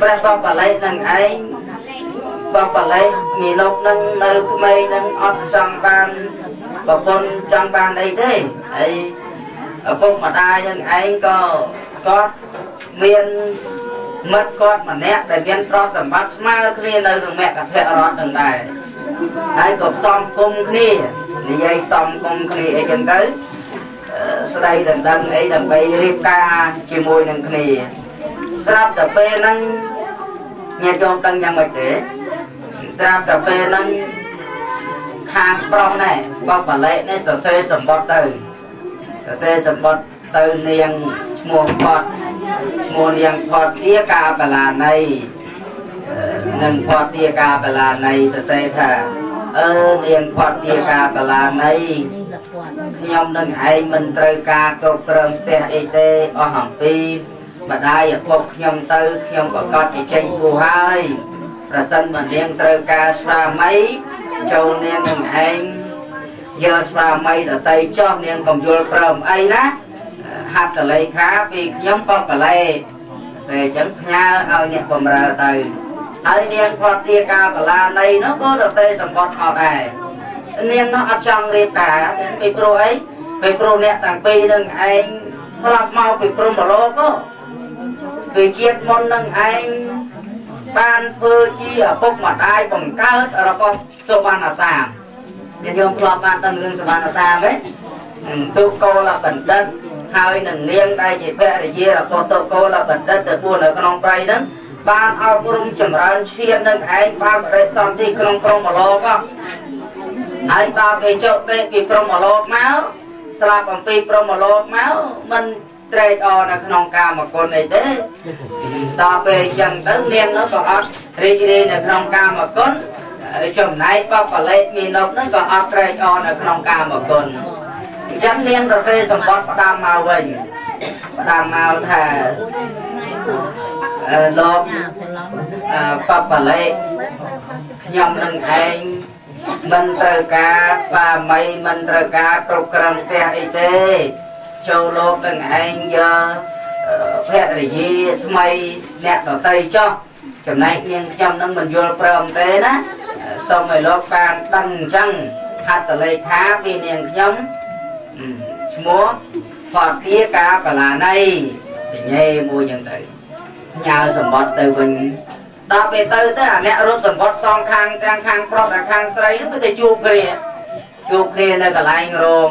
ព្រះបបលេនឹងឯងបបលេមីលោកនឹងនៅក្មេងនឹងអត់ចង់បានប្រពន្ធចង់បានអីទេហើយឪពុកម្ដាយនឹងឯងក៏គាត់មានមិត្តគាត់ម្នាក់ដែលមានទ្រព្យសម្បត្តិស្មើគ្នានៅក្នុងមគ្គធររដ្ឋនឹងដែរហើយក៏ផ្សំគុំគ្នានិយាយផ្សំគុំគ្នាអីចឹងទៅស្ដីដណ្ដឹងអីដើម្បីរៀបការជាមួយនឹងគ្នា ស្រាប់តែពេលហ្នឹងញាតិញោមដឹងយ៉ាងម៉េចទេស្រាប់តែពេលហ្នឹងខាងប្រុសណែបបលេនេះសរសេរសម្បត្តិទៅសរសេរសម្បត្តិទៅនាងឈ្មោះផតឈ្មោះនាងផតទាកាបលាណីនឹងផតទាកាបលាណីសរសេរថាអឺនាងផតទាកាបលាណីខ្ញុំនឹងឯងមិនត្រូវការគ្រប់គ្រងផ្ទះអីទេអស់អំពី ម្ដាយឪពុកខ្ញុំទៅខ្ញុំក៏កត់ឲ្យចេញគូហើយប្រសិនបើនាងត្រូវការស្វាមីចូលនាងនឹងឯងយកស្វាមីដតីចោះនាងកំយល់ព្រមអីណាហត្ថលេខាពីខ្ញុំបកលេសេអញ្ចឹងផ្ញើឲ្យអ្នកបំរើទៅហើយនាងផតទាកាបលានៃនោះក៏ទៅសេសម្បត្តិអត់ដែរនាងនោះអត់ចង់រៀបការពីព្រោះអីពីព្រោះអ្នកទាំងពីរនឹងឯងស្លាប់មកពីព្រំប្រឡោក៏ គឺជាតិមុននឹងឯងបានធ្វើជាឪពុកម្ដាយបង្កើតរបស់សុវណ្ណសាមញាតិញោមធ្លាប់បានដឹងរឿងសុវណ្ណសាមទេទុកោលបណ្ឌិតហើយនឹងនាងដែលជាភរិយារបស់ទុកោលបណ្ឌិតទៅពួននៅក្នុងព្រៃហ្នឹងបានអប់រំចម្រើនឈាននឹងឯងបានបរិសន្តិក្នុងក្រុមមលោកហើយដល់ពេលចុតិពីព្រមលោកមកស្លាប់អំពីព្រមលោកមកមិន ត្រេកអរនៅក្នុងកាមគុណអីទេដល់ពេលអញ្ចឹងទៅនាងនោះក៏អត់រីករាយនៅក្នុងកាមគុណចំណែកបបលេខមីនុកហ្នឹងក៏អត់ត្រេកអរនៅក្នុងកាមគុណអញ្ចឹងនាងក៏សេសម្បត្តិផ្ដាំមកវិញផ្ដាំមកថាអឺលោកបបលេខខ្ញុំនឹងឯងមិនត្រូវការស្វាមីមិនត្រូវការគ្រប់គ្រងផ្ទះអីទេ ចូលលោកទាំងឯងយកភរិយាថ្មីអ្នកដតីចោះចំណែកនាងខ្ញុំនឹងមិនយល់ព្រមទេណាសូមឲ្យលោកបានដឹងអញ្ចឹងហត្ថលេខាពីនាងខ្ញុំឈ្មោះផទាកាបលាណីសញ្ញេមួយអញ្ចឹងទៅញ៉ាសម្បត្តិទៅវិញដល់ពេលទៅទៅអាអ្នករត់សម្បត្តិសងខាងទាំងខាងប្រុសទាំងខាងស្រីនោះគឺទៅជួបគ្នាជួបគ្នានៅកន្លែងរោងរោង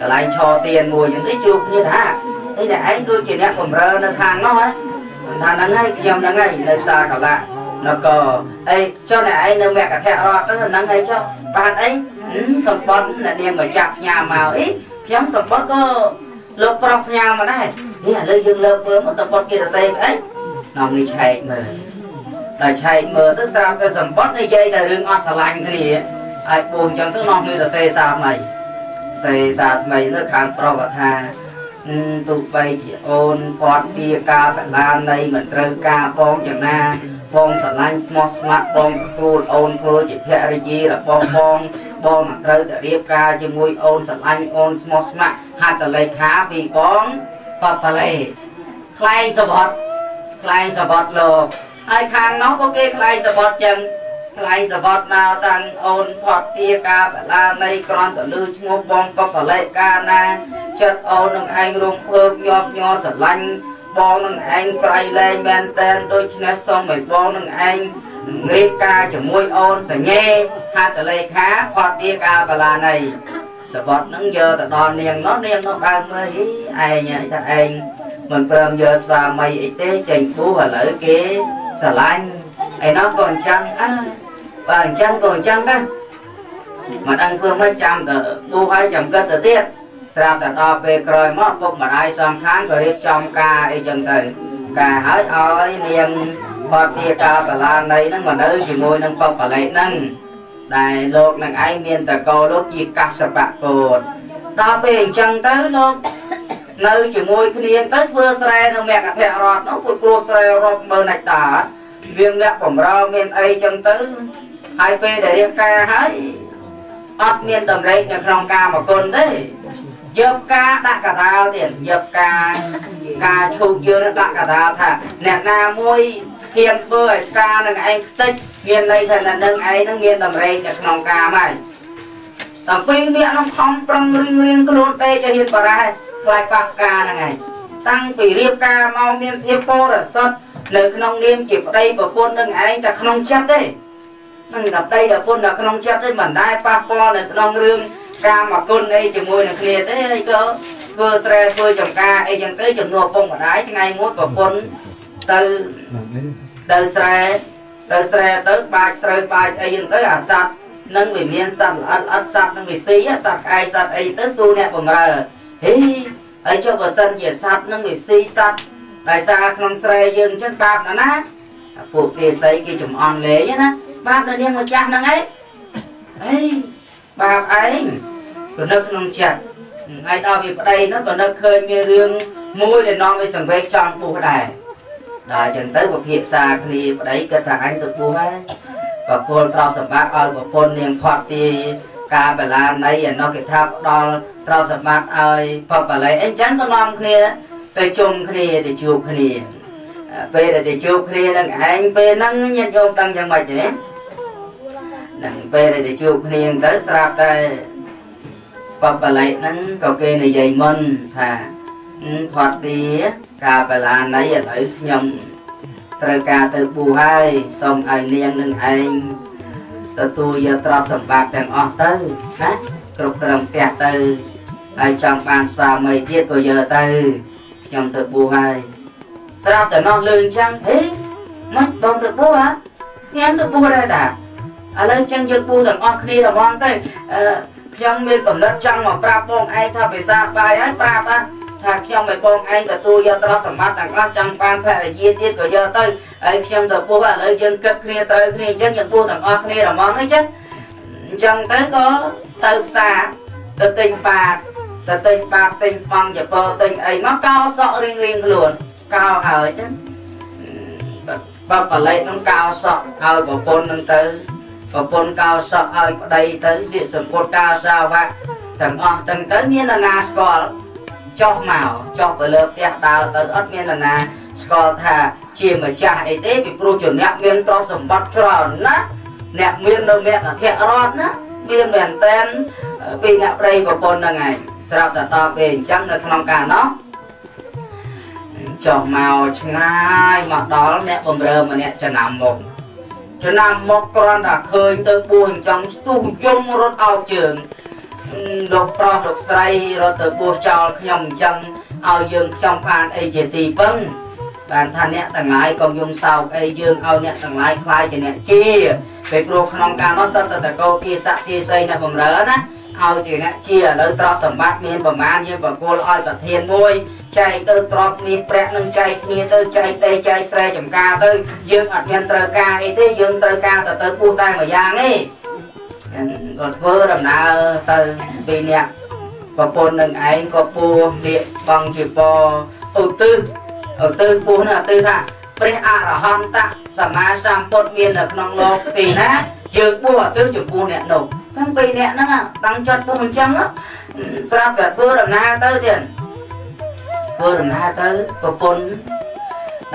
កន្លែងឆោទៀនមួយអញ្ចឹងទេជួបគ្នាថាអីតែឯងដូចជាអ្នកបំរើនៅខាងនោះហ៎ថាហ្នឹងហើយខ្ញុំហ្នឹងហើយនៅសាកលៈនគរអីចុះអ្នកឯងនៅមគ្គធររដ្ឋហ្នឹងហើយចុះបានអីសម្បត្តិអ្នកនាងក៏ចាប់ផ្ញើមកអីខ្ញុំសម្បត្តិក៏លោកប្រុសផ្ញើមកដែរនេះឥឡូវយើងលើកមើលមកសម្បត្តិគេទៅសេអីនាំនេះឆែកមើលដល់ឆែកមើលទៅស្រាប់តែសម្បត្តិនិយាយតែរឿងអត់ស្រឡាញ់គ្នាអាចពូអញ្ចឹងទៅនាំនេះទៅសេសាថ្មី សេសាថ្មីលើខាងប្រុសក៏ថាទោះបីជាអូនពាត់ទាការបលានៃមិនត្រូវការបងយ៉ាងណាបងស្រឡាញ់ស្មោះស្ម័គ្របងទទួលអូនធ្វើជាភរិយារបស់បងបងមិនត្រូវតែរៀបការជាមួយអូនស្រឡាញ់អូនស្មោះស្ម័គ្រហត្ថលេខាពីបងបបលេខ្លែងសវត្តខ្លែងសវត្តលោកហើយខាងនោះក៏គេខ្លែងសវត្តចឹង ខ្លែងសវត្តមកតាំងអូនផតទាកាបលានៃក្រន់តលឺឈ្មោះបងបបលេកាណាចិត្តអូននឹងឯងរំភើបញាប់ញ័រស្រឡាញ់បងនឹងឯងក្រៃលែងមែនតែនដូច្នេះសូមឲ្យបងនឹងឯងរៀបការជាមួយអូនសញ្ញេហត្ថលេខាផតទាកាបលានៃសវត្តនឹងយកទៅដល់នាងនោះនាងនោះដើរមើលឯងថាឯងមិនព្រមយកស្វាមីអីទេចេញពូឥឡូវគេស្រឡាញ់ឯនោះក៏អញ្ចឹងអើ បើអញ្ចឹងក៏អញ្ចឹងដែរមកដឹងធ្វើមិនចាំទៅពូហើយចាំគិតទៅទៀតស្រាប់តែដល់ពេលក្រោយមកពុកម្ដាយសំខាន់ក៏រៀបចំការអីចឹងទៅការហើយឲ្យនាងបទាកាបលានៃហ្នឹងមកនៅជាមួយនឹងបុព្វលេខហ្នឹងដែលលោកនឹងឯងមានតកោលោកជាកសបកោតដល់ពេលអញ្ចឹងទៅលោកនៅជាមួយគ្នាទៅធ្វើស្រែនៅមគ្គធររដ្ឋនោះពួកគ្រូស្រែរាប់មើលណាច់តាមានអ្នកបំរើមានអីចឹងទៅ ហើយពេលដែលរៀបការហើយអត់មានតម្រេកនៅក្នុងកាមគុណទេចយកការដាក់កដាលទៀតយកការការឈូកយើងដាក់កដាលថាអ្នកណាមួយហ៊ានធ្វើឲ្យការនឹងឯងខ្ទេចមានន័យថានៅនឹងឯងនឹងមានតម្រេកនៅក្នុងការហើយតែពេលវាក្នុងខំប្រឹងរៀងរៀងខ្លួនដេកឲ្យហ៊ានបរ៉ែខ្លាចប៉ះការហ្នឹងឯងតាំងពីរៀបការមកមានភាពបរិសុទ្ធនៅក្នុងនាមជាប្តីប្រពន្ធនឹងឯងតែក្នុងចិត្តទេ នឹងតែប្តីប្រពន្ធនៅក្នុងចិត្តទេមិនដែលប៉ះពាល់នៅក្នុងរឿងកាមគុណអីជាមួយនឹងគ្នាទេអីក៏ធ្វើស្រែធ្វើចំការអីចឹងទៅចំនួនឪពុកម្ដាយថ្ងៃមួយប្រពន្ធទៅទៅស្រែទៅស្រែទៅបាចស្រូវបាចអីចឹងទៅអាសត្វនឹងវាមានសត្វល្អិតអត់សត្វនឹងវាស៊ីសត្វក្អែកសត្វអីទៅសួរអ្នកបំរើហេហើយចុះបើសិនជាសត្វនឹងវាស៊ីសត្វដោយសារក្នុងស្រែយើងអញ្ចឹងបាបណាស់ណាពួកគេសីគេចំអន់លេងណា បាបនៅនាងម្ចាស់ហ្នឹងឯងអីបាបឯងក៏នៅក្នុងចិត្តហើយដល់វាប្តីនោះក៏នៅឃើញមានរឿងមួយដែលនាំឲ្យសង្វេគចង់ពុះដែរដល់អញ្ចឹងទៅពិភាក្សាគ្នាប្តីគិតថាអញទៅពុះហើយប្រគល់ទ្រព្យសម្បត្តិឲ្យប្រពន្ធនាងផាត់ទីការបលានៃអនុគេថាផ្ដល់ទ្រព្យសម្បត្តិឲ្យបបល័យអញ្ចឹងក៏នាំគ្នាទៅជុំគ្នាទៅជួបគ្នាពេលដែលទៅជួបគ្នានឹងឯងពេលហ្នឹងញាតិញោមដឹងយ៉ាងម៉េចទេហ្នឹងពេលដែលទៅជួបគ្នាទៅស្រាប់តែបបល័យហ្នឹងក៏គេនិយាយមុនថាផាត់ទីការបលានៃឥឡូវខ្ញុំត្រូវការទៅបួសហើយសូមឲ្យនាងនឹងឯងទទួលយកទ្រព្យសម្បត្តិទាំងអស់ទៅណាគ្រប់គ្រងផ្ទះទៅហើយចង់បានស្វាមីទៀតក៏យកទៅខ្ញុំទៅបួសហើយស្រាប់តែនោះលឿនចឹងហេមិនបងទៅបួសហ៎ខ្ញុំទៅបួសដែរតា ឥឡូវចឹងយកបួសទាំងអស់គ្នាហ្មងទៅអឺខ្ញុំមានកំណត់ចង់មកប្រាប់បងឯងថាភាសាបាយហើយប្រាប់ថាខ្ញុំឲ្យបងឯងទទួលយកទ្រព្យសម្បត្តិទាំងអស់ចង់បានភរិយាទៀតក៏យកទៅហើយខ្ញុំទៅពោះឥឡូវយើងគិតគ្នាត្រូវគ្នាអញ្ចឹងយើងពោះទាំងអស់គ្នាហ្មងអញ្ចឹងអញ្ចឹងទៅក៏ទៅផ្សារទៅទិញបាតទៅទិញបាតទិញស្បង់ចពោទិញអីមកកោសក់រៀងរៀងខ្លួនកោឲ្យទៅបើបលេនឹងកោសក់ឲ្យប្រពន្ធនឹងទៅ ប្រពន្ធកោសក់ឲ្យប្តីទៅវាសម្ពុតកោសាវៈទាំងអស់ទាំងទៅមានណាស្គាល់ចុះមកចុះទៅលើផ្ទះដើរទៅអត់មានណាស្គាល់ថាជាម្ចាស់អីទេពីព្រោះជាអ្នកមានទ្រព្យសម្បត្តិច្រើនណាអ្នកមាននៅមគ្គធៈរតណាមានមែនតែនពីអ្នកប្តីប្រពន្ធហ្នឹងឯងស្រាប់តែតពេលអញ្ចឹងនៅក្នុងការនោះចុះមកឆ្ងាយមកដល់អ្នកបំរើម្នាក់ចំណាំមុខ ចំណាំមុខគ្រាន់តែឃើញទៅបួសអញ្ចឹងស្ទុះយំរត់អោបជើងលោកប្រុសលោកស្រីរត់ទៅបួសចោលខ្ញុំអញ្ចឹងឲ្យយើងខ្ញុំបានអីជាទីពឹងបានថាអ្នកទាំងឡាយកុំយំសោកអីយើងឲ្យអ្នកទាំងឡាយខ្លាយជាអ្នកជាពេលព្រោះក្នុងការនោះសិតតែតកោទាស័កទាស័យអ្នកបំរើណា ឲ្យជាអ្នកជាឥឡូវទ្រព្យសម្បត្តិមានប្រមាណយើងបកគលឲ្យប្រធានមួយចែកទៅទ្រព្យនេះប្រាក់នឹងចែកគ្នាទៅចែកទេចែកស្រែចម្ការទៅយើងអត់មានត្រូវការអីទេយើងត្រូវការតែទៅពុះតែមួយយ៉ាងទេក៏ធ្វើដំណើរទៅពីអ្នកប្រពន្ធនឹងឯងក៏ពោះពាក្យបងជាពឧទ្ទិសឧទ្ទិសពោះនេះឧទ្ទិសថាព្រះអរហន្តសម្មាសម្ពុទ្ធមាននៅក្នុងលោកទីណាយើងពោះឧទ្ទិសចំពោះអ្នកនោះ ទាំងពីរអ្នកហ្នឹងតាំងចិត្តពោះអញ្ចឹងស្រាប់តែធ្វើដំណើរទៅទៀតធ្វើដំណើរទៅប្រពន្ធ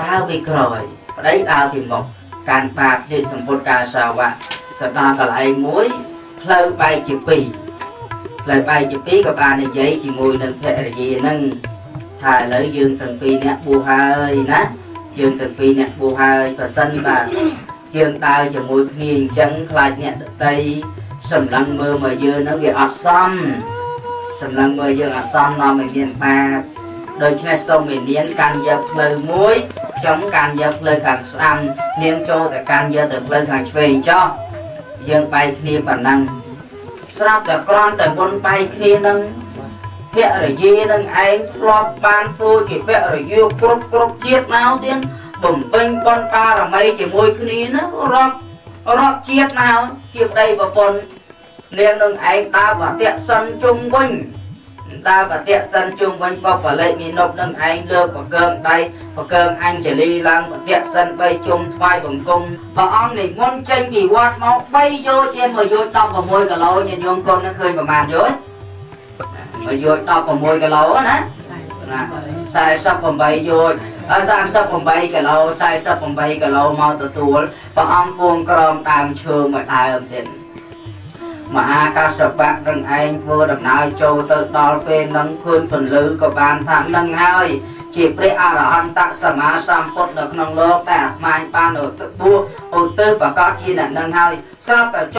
ដើរពីក្រោយប្តីដើរពីមុខកាន់បាតជាសម្ពុទ្ធកាសាវៈទៅដល់កន្លែងមួយផ្លូវបែកជាពីរផ្លូវបែកជាពីរក៏បាននិយាយជាមួយនឹងភរិយានឹងថាឥឡូវយើងទាំងពីរអ្នកបួសហើយណាយើងទាំងពីរអ្នកបួសហើយប្រសិនបាទយើងដើរជាមួយគ្នាអញ្ចឹងខ្លាចអ្នកដតី សម្លឹងមើលមកយើងនឹងវាអត់សមសម្លឹងមើលយើងអត់សមនាំឲ្យមានបាបដូច្នេះសូមមេនាងកាន់យកផ្លូវមួយខ្ញុំកាន់យកផ្លូវខាងស្ដាំនាងចូលតែកាន់យកទៅផ្លូវខាងឆ្វេងចុះយើងបែកគ្នាប៉ុណ្ណឹងស្រាប់តែក្រំតែមុនបែកគ្នានឹងភរិយានឹងឯងធ្លាប់បានធ្វើជាភរិយាគ្រប់គ្រប់ជាតិមកទៀតបំពេញបនបារមីជាមួយគ្នាណារាប់ រាប់ជាតិមកជាប្តីប្រពន្ធនាងនឹងឯងដើរបតិសិនជុំវិញដើរបតិសិនជុំវិញបបលិមីនុបនឹងឯងលើកប្រកើងដៃប្រកើងអញ្ជលីឡើងបតិសិន3ជុំថ្វាយបង្គំព្រះអង្គនិមន្តចេញពីវត្តមក3យោជៀន1យោ16គីឡូញាតិញោមកូននឹងឃើញប្រមាណយោបើយោជ16គីឡូណាណា48យោជ 38គីឡូ48គីឡូមកទទួលព្រះអង្គគួងក្រមដើមឈើមួយដើមទៀតមហាកសបៈនឹងឯងធ្វើដំណើរចូលទៅដល់ពេលនឹងឃើញពន្លឺក៏បានថានឹងហើយជាព្រះអរហន្តសម្មាសម្ពុទ្ធនៅក្នុងលោកតែអាត្មាបានឧទ្ទិសឧទ្ទិសប្រកាសជាអ្នកនឹងហើយស្រាប់តែ